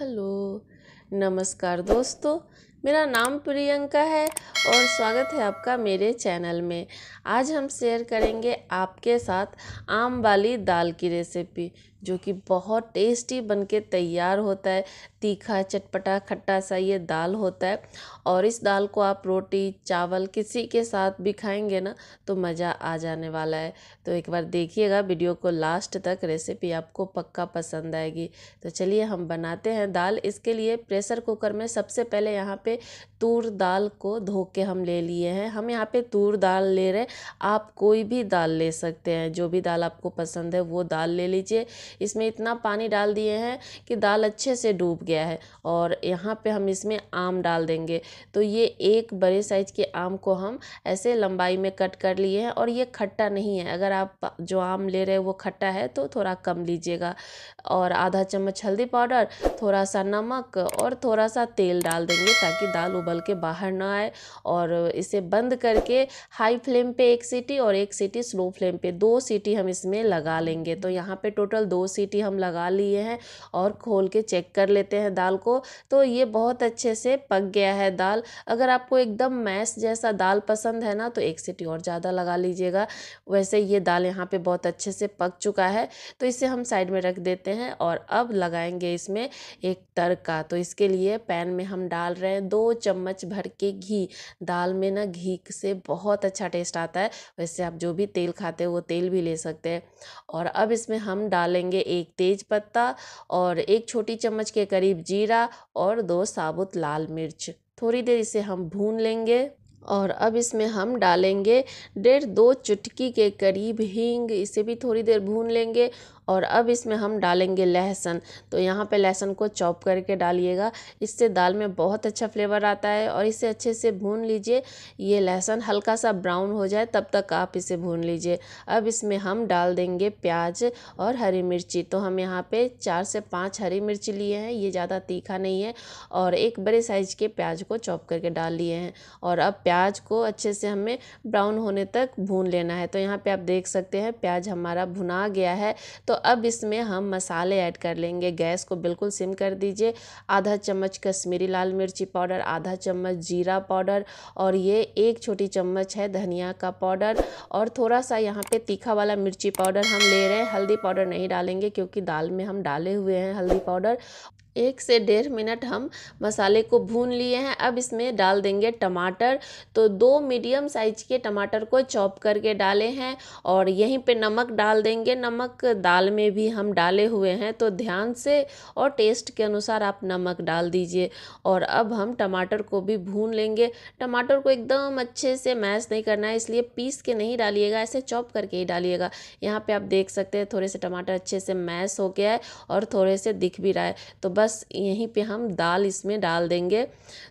Hello. नमस्कार दोस्तों, मेरा नाम प्रियंका है और स्वागत है आपका मेरे चैनल में। आज हम शेयर करेंगे आपके साथ आम वाली दाल की रेसिपी। जो कि बहुत टेस्टी बनके तैयार होता है। तीखा, चटपटा, खट्टा सा ये दाल होता है और इस दाल को आप रोटी, चावल किसी के साथ भी खाएँगे ना तो मज़ा आ जाने वाला है। तो एक बार देखिएगा, वीडियो को लास्ट तक रेसिपी आपको पक्का पसंद आएगी। तो चलिए, हम बनाते हैं दाल। इसके लिए प्रेशर कुकर में सबसे पहले यहाँ पे तूर दाल को धो के हम ले लिए हैं। हम यहाँ पे तूर दाल ले रहे आप कोई भी दाल ले सकते हैं। जो भी दाल आपको पसंद है, वो दाल ले लीजिए। इसमें इतना पानी डाल दिए हैं कि दाल अच्छे से डूब गया है और यहाँ पे हम इसमें आम डाल देंगे। तो ये एक बड़े साइज़ के आम को हम ऐसे लंबाई में कट कर लिए हैं और ये खट्टा नहीं है। अगर आप जो आम ले रहे हैं वो खट्टा है तो थोड़ा कम लीजिएगा। और आधा चम्मच हल्दी पाउडर, थोड़ा सा नमक और थोड़ा सा तेल डाल देंगे ताकि दाल उबल के बाहर ना आए और इसे बंद करके हाई फ्लेम पे एक सीटी और एक सीटी स्लो फ्लेम पे दो सीटी हम इसमें लगा लेंगे। तो यहाँ पे टोटल दो सीटी हम लगा लिए हैं और खोल के चेक कर लेते हैं दाल को। तो ये बहुत अच्छे से पक गया है दाल। अगर आपको एकदम मैश जैसा दाल पसंद है ना तो एक सीटी और ज़्यादा लगा लीजिएगा। वैसे ये दाल यहाँ पे बहुत अच्छे से पक चुका है। तो इसे हम साइड में रख देते हैं और अब लगाएँगे इसमें एक तड़का। तो इसके लिए पैन में हम डाल रहे हैं दो चम्मच भर के घी। दाल में ना घी से बहुत अच्छा टेस्ट आता है। वैसे आप जो भी तेल खाते हो वो तेल भी ले सकते हैं। और अब इसमें हम डालेंगे एक तेज पत्ता और एक छोटी चम्मच के करीब जीरा और दो साबुत लाल मिर्च। थोड़ी देर इसे हम भून लेंगे और अब इसमें हम डालेंगे डेढ़ दो चुटकी के करीब हींग। इसे भी थोड़ी देर भून लेंगे और अब इसमें हम डालेंगे लहसुन। तो यहाँ पे लहसुन को चॉप करके डालिएगा। इससे दाल में बहुत अच्छा फ्लेवर आता है और इसे अच्छे से भून लीजिए। ये लहसुन हल्का सा ब्राउन हो जाए, तब तक आप इसे भून लीजिए। अब इसमें हम डाल देंगे प्याज और हरी मिर्ची। तो हम यहाँ पे चार से पाँच हरी मिर्ची लिए हैं। ये ज़्यादा तीखा नहीं है और एक बड़े साइज़ के प्याज को चॉप करके डाल लिए हैं। और अब प्याज को अच्छे से हमें ब्राउन होने तक भून लेना है। तो यहाँ पे आप देख सकते हैं, प्याज हमारा भुना गया है। तो तो अब इसमें हम मसाले ऐड कर लेंगे। गैस को बिल्कुल सिम कर दीजिए। आधा चम्मच कश्मीरी लाल मिर्ची पाउडर, आधा चम्मच जीरा पाउडर और ये एक छोटी चम्मच है धनिया का पाउडर। और थोड़ा सा यहाँ पे तीखा वाला मिर्ची पाउडर हम ले रहे हैं। हल्दी पाउडर नहीं डालेंगे क्योंकि दाल में हम डाले हुए हैं हल्दी पाउडर। एक से डेढ़ मिनट हम मसाले को भून लिए हैं। अब इसमें डाल देंगे टमाटर। तो दो मीडियम साइज़ के टमाटर को चॉप करके डाले हैं और यहीं पे नमक डाल देंगे। नमक दाल में भी हम डाले हुए हैं तो ध्यान से और टेस्ट के अनुसार आप नमक डाल दीजिए और अब हम टमाटर को भी भून लेंगे। टमाटर को एकदम अच्छे से मैश नहीं करना है, इसलिए पीस के नहीं डालिएगा, ऐसे चॉप करके ही डालिएगा। यहाँ पर आप देख सकते हैं, थोड़े से टमाटर अच्छे से मैश हो गया है और थोड़े से दिख भी रहा है। तो बस बस यहीं पे हम दाल इसमें डाल देंगे।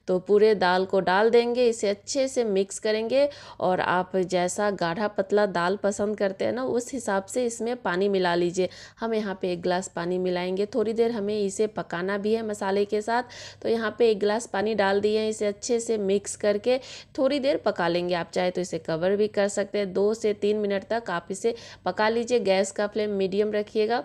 तो पूरे दाल को डाल देंगे, इसे अच्छे से मिक्स करेंगे और आप जैसा गाढ़ा पतला दाल पसंद करते हैं ना, उस हिसाब से इसमें पानी मिला लीजिए। हम यहाँ पे एक गिलास पानी मिलाएँगे। थोड़ी देर हमें इसे पकाना भी है मसाले के साथ। तो यहाँ पे एक गिलास पानी डाल दिए हैं, इसे अच्छे से मिक्स करके थोड़ी देर पका लेंगे। आप चाहे तो इसे कवर भी कर सकते हैं। दो से तीन मिनट तक आप इसे पका लीजिए। गैस का फ्लेम मीडियम रखिएगा।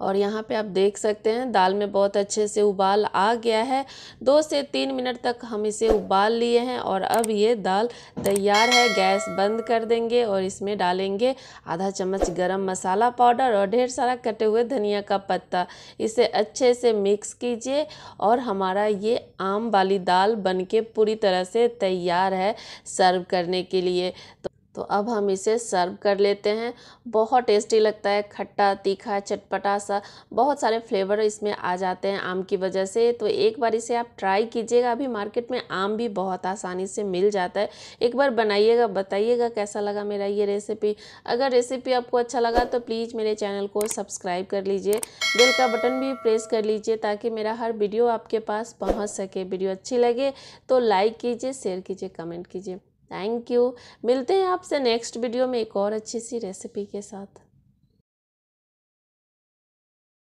और यहाँ पे आप देख सकते हैं, दाल में बहुत अच्छे से उबाल आ गया है। दो से तीन मिनट तक हम इसे उबाल लिए हैं और अब ये दाल तैयार है, गैस बंद कर देंगे और इसमें डालेंगे आधा चम्मच गरम मसाला पाउडर और ढेर सारा कटे हुए धनिया का पत्ता। इसे अच्छे से मिक्स कीजिए और हमारा ये आम वाली दाल बनके पूरी तरह से तैयार है सर्व करने के लिए। तो तो अब हम इसे सर्व कर लेते हैं। बहुत टेस्टी लगता है, खट्टा, तीखा, चटपटा सा, बहुत सारे फ्लेवर इसमें आ जाते हैं आम की वजह से। तो एक बार इसे आप ट्राई कीजिएगा, अभी मार्केट में आम भी बहुत आसानी से मिल जाता है। एक बार बनाइएगा, बताइएगा कैसा लगा मेरा ये रेसिपी। अगर रेसिपी आपको अच्छा लगा तो प्लीज़ मेरे चैनल को सब्सक्राइब कर लीजिए। बेल का बटन भी प्रेस कर लीजिए ताकि मेरा हर वीडियो आपके पास पहुँच सके। वीडियो अच्छी लगे तो लाइक कीजिए, शेयर कीजिए, कमेंट कीजिए। थैंक यू मिलते हैं आपसे नेक्स्ट वीडियो में एक और अच्छी सी रेसिपी के साथ।